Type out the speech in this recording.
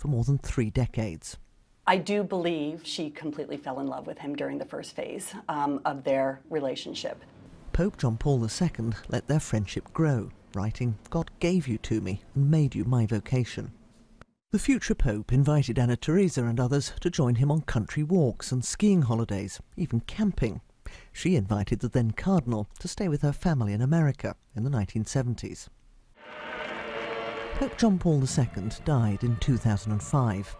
for more than three decades. I do believe she completely fell in love with him during the first phase um, of their relationship. Pope John Paul II let their friendship grow, writing, God gave you to me and made you my vocation. The future Pope invited Anna Teresa and others to join him on country walks and skiing holidays, even camping. She invited the then Cardinal to stay with her family in America in the 1970s. Pope John Paul II died in 2005.